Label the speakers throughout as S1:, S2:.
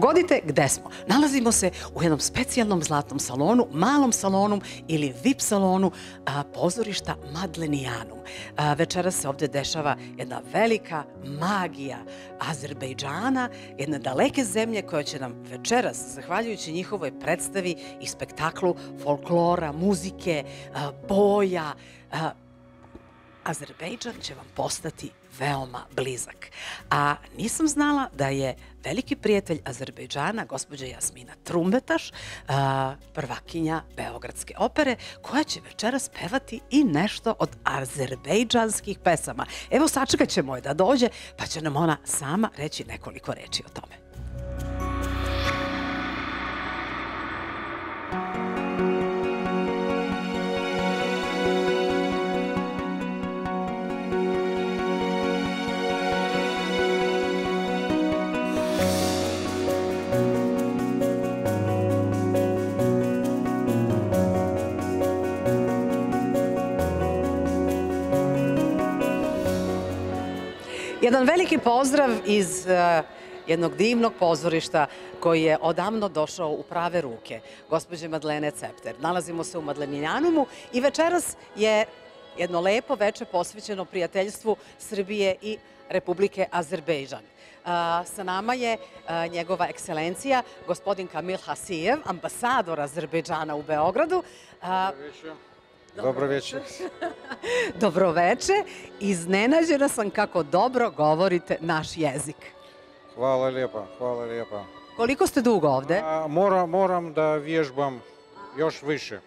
S1: Pogodite gde smo. Nalazimo se u jednom specijalnom zlatnom salonu, malom salonu ili VIP salonu pozorišta Madlenijanum. Večera se ovde dešava jedna velika magija Azerbejdžana, jedne daleke zemlje koja će nam večeras, zahvaljujući njihovoj predstavi i spektaklu folklora, muzike, boja, Azerbejdžan će vam postati veoma blizak. A nisam znala da je veliki prijatelj Azerbejdžana, gospođa Jasmina Trumbetaš, prvakinja Beogradske opere, koja će večeras pevati i nešto od azerbejdžanskih pesama. Evo, sačekat ćemo je da dođe, pa će nam ona sama reći nekoliko reči o tome. Jedan veliki pozdrav iz uh, jednog divnog pozorišta koji je odavno došao u prave ruke, gospođe Madlene Cepter. Nalazimo se u Madleninanumu i večeras je jedno lepo veče posvećeno prijateljstvu Srbije i Republike Azerbejdžan. Uh, sa nama je uh, njegova ekscelencija, gospodin Kamil Hasijev, ambasador Azerbejdžana u Beogradu.
S2: Dobro večer.
S1: Dobro veče. Iznenađena sam kako dobro govorite naš jezik.
S2: Hvala lijepa, hvala lijepa.
S1: Koliko ste dugo ovde?
S2: A, moram, moram da vježbam još više.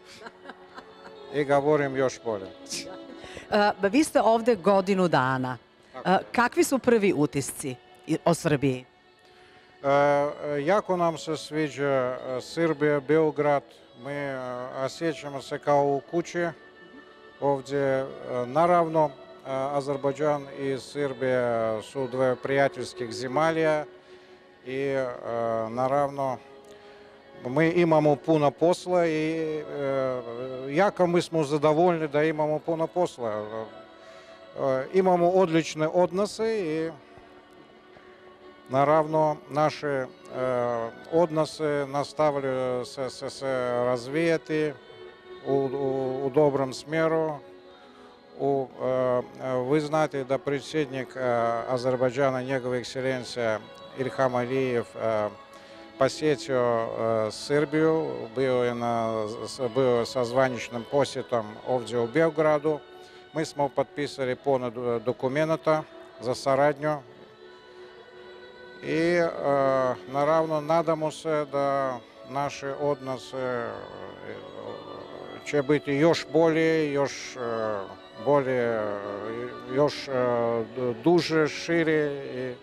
S2: I govorim još bolje.
S1: A, vi ste ovde godinu dana. A, kakvi su prvi utisci o Srbiji?
S2: Jako nam se sviđa Srbija, Beograd, mi osjećamo se kao u kući ovdje. Naravno, Azerbajdžan i Srbija su dve prijateljskih zemalja i naravno mi imamo puno posla i jako mi smo zadovoljni da imamo puno posla. Imamo odlične odnose i Naravno, naše e, odnose nastavljaju se, se, se razvijati u, u, u dobrom smjeru. U, e, vi znate da predsjednik e, Azerbajdžana, njegova ekscelencija Ilham Alijev, посетio Srbiju, bio je na, bio sa zvaničnim posjetom ovdje u i naravno nadamo se da naše odnose će biti još bolje, još bolje, još duže, šire i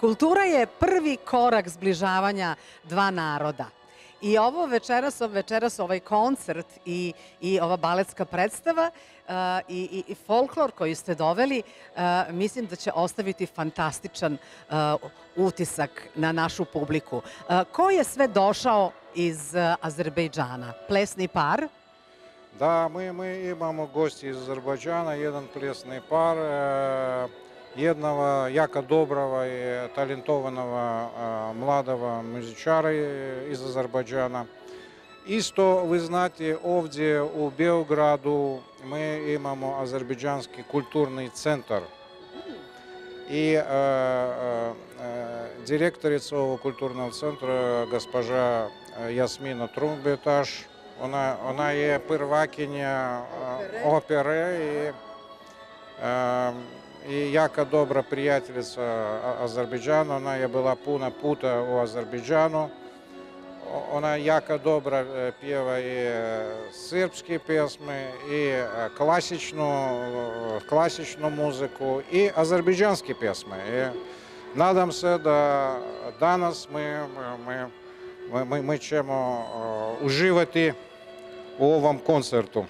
S1: Kultura je prvi korak zbližavanja dva naroda. I ovo večeras, večeras ovaj koncert i, i ova baletska predstava uh, i, i, folklor koji ste doveli, uh, mislim da će ostaviti fantastičan uh, utisak na našu publiku. Ko je sve došao iz Azerbejdžana? Plesni par?
S2: Da, mi, mi imamo gosti iz Azerbajdžana, jedan plesni par. Jedного jako доброго и талантованного младого музичара из Азербайджана. Isto, vi znate, ovdje u Beogradu mi imamo Azerbejdžanski kulturni centar. I a, a, a, direktorica ovog kulturnog centra, gospođa Jasmina Trumbetaš, ona, ona je prvakinja opere i a, i jaka dobra prijateljica Azerbejdžana, ona je bila puna puta u Azerbejdžanu. Ona jaka dobra pjeva i srpske pjesme i klasičnu, klasičnu muziku i azerbejdžanske pjesme. I nadam se da danas mi, mi, mi, mi ćemo uživati u ovom koncertu.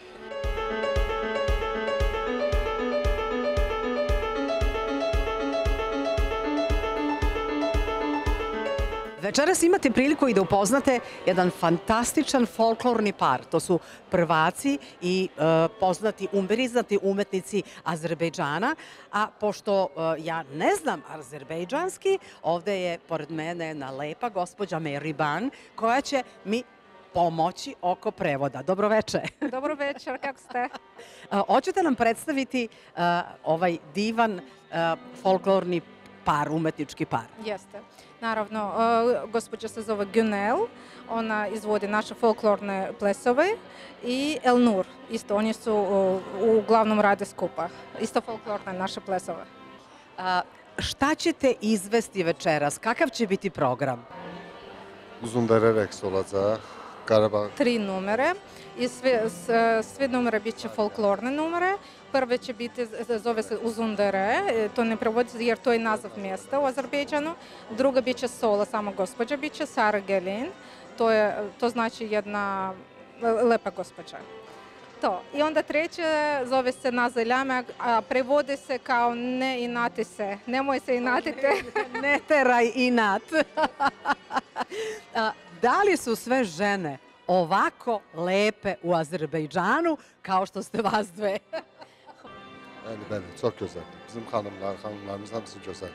S1: Večeras imate priliku i da upoznate jedan fantastičan folklorni par. To su prvaci i e, poznati, umbriznati umetnici Azerbejdžana. A pošto e, ja ne znam azerbejdžanski, ovde je pored mene jedna lepa gospođa Meriban koja će mi pomoći oko prevoda. Dobroveče.
S3: Dobro večer, kako ste?
S1: A, Hoćete nam predstaviti a, ovaj divan a, folklorni par, umetnički par?
S3: Jeste. Naravno, gospođa se zove Günel, ona izvodi naše folklorne plesove i El Nur, isto, oni su uglavnom rade skupa, isto folklorne naše plesove.
S1: A, šta ćete izvesti večeras? Kakav će biti program?
S4: uzun dererek olacak. Karabağ
S3: Tri numere i sve, s- sve numere bit će folklorne numere. Prve će biti, zove se Uzundere, e, to ne prevodi jer to je naziv mjesta u Azerbejdžanu. Druga bit će sola, sama gospođa bit će Sara Gelin, to, je, to znači jedna le- lepa gospođa. To. I onda treće zove se Nazeljamek, a prevodi se kao ne inati se, nemoj se inatiti.
S1: ne teraj inat. Da li su sve žene ovako lepe u Azerbejdžanu kao što ste vas dve?
S4: yani ben çok güzel. Bizim hanımlar, hanımlarımız hepsi güzel.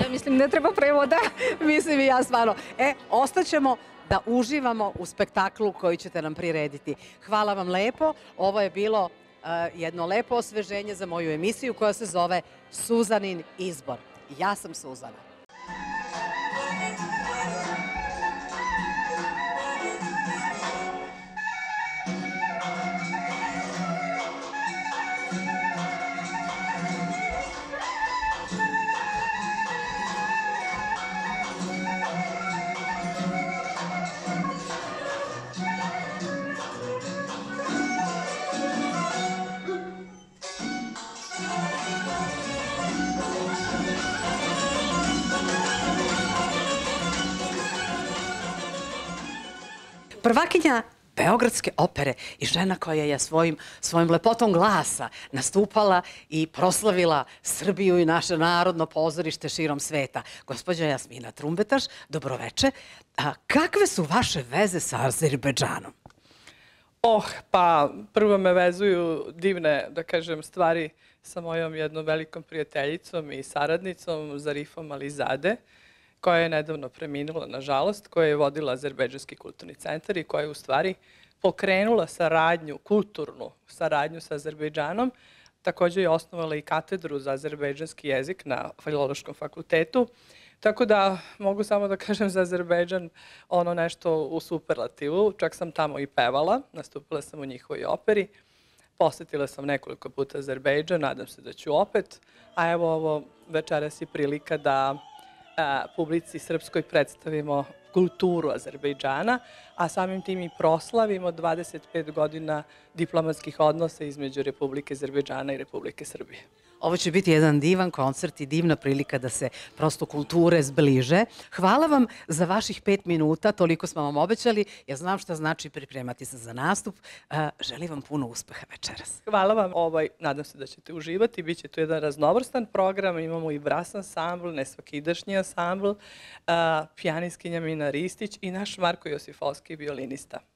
S3: Ja mislim ne treba prevoda.
S1: Mislim i ja stvarno. E, ostaćemo da uživamo u spektaklu koji ćete nam prirediti. Hvala vam lepo. Ovo je bilo uh, jedno lepo osveženje za moju emisiju koja se zove Suzanin izbor. Ja sam Suzana. Prvakinja Beogradske opere i žena koja je svojim, svojim lepotom glasa nastupala i proslavila Srbiju i naše narodno pozorište širom sveta. Gospođa Jasmina Trumbetaš, dobroveče. Kakve su vaše veze sa Azerbejdžanom?
S5: Oh, pa prvo me vezuju divne, da kažem, stvari sa mojom jednom velikom prijateljicom i saradnicom, Zarifom Alizade, koja je nedavno preminula, nažalost, koja je vodila Azerbejdžanski kulturni centar i koja je u stvari pokrenula saradnju, kulturnu saradnju sa Azerbejdžanom. Takođe je osnovala i katedru za azerbejdžanski jezik na Filološkom fakultetu. Tako da mogu samo da kažem za Azerbejdžan ono nešto u superlativu. Čak sam tamo i pevala, nastupila sam u njihovoj operi. Posetila sam nekoliko puta Azerbejdžan, nadam se da ću opet. A evo ovo večeras je prilika da a, publici srpskoj predstavimo kulturu Azerbejdžana, a samim tim i proslavimo 25 godina diplomatskih odnosa između Republike Azerbejdžana i Republike Srbije.
S1: Ovo će biti jedan divan koncert i divna prilika da se prosto kulture zbliže. Hvala vam za vaših pet minuta, toliko smo vam obećali. Ja znam šta znači pripremati se za nastup. Želim vam puno uspeha večeras.
S5: Hvala vam, ovaj, nadam se da ćete uživati, Biće tu jedan raznovrstan program, imamo i bras ansambl, nesvakidašnji ansambl, pijaniskinja Mina Ristić i naš Marko Josifovski violinista.